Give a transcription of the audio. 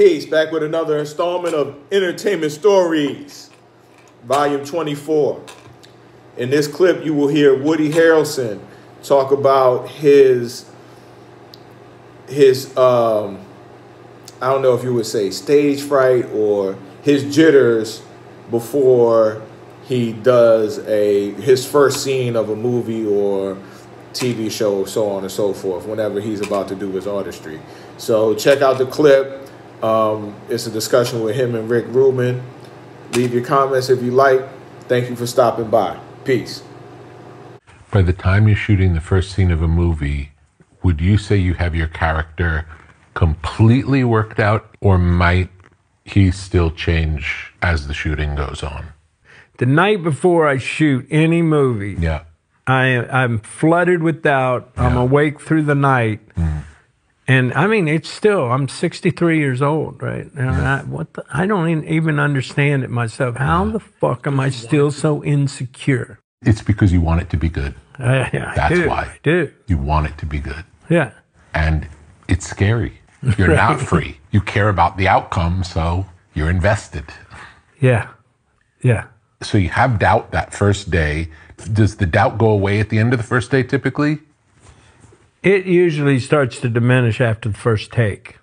Peace. Back with another installment of Entertainment Stories, Volume 24. In this clip, you will hear Woody Harrelson talk about his his um, I don't know if you would say stage fright or his jitters before he does a his first scene of a movie or TV show, so on and so forth, whenever he's about to do his artistry. So check out the clip. Um, it's a discussion with him and Rick Rubin. Leave your comments if you like. Thank you for stopping by. Peace. By the time you're shooting the first scene of a movie, would you say you have your character completely worked out, or might he still change as the shooting goes on? The night before I shoot any movie, Yeah. I I'm flooded with doubt. I'm awake through the night, and I mean it's still. I'm 63 years old, right? And I, what the, I don't even- understand it myself. How the fuck am I still so insecure? It's because you want it to be good. I, I That's do, why. I do. You want it to be good. Yeah. And it's scary. You're not free. You care about the outcome, so you're invested. Yeah. Yeah. So you have doubt that first day. Does the doubt go away at the end of the first day typically? It usually starts to diminish after the first take.